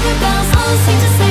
silver bells all seem to say,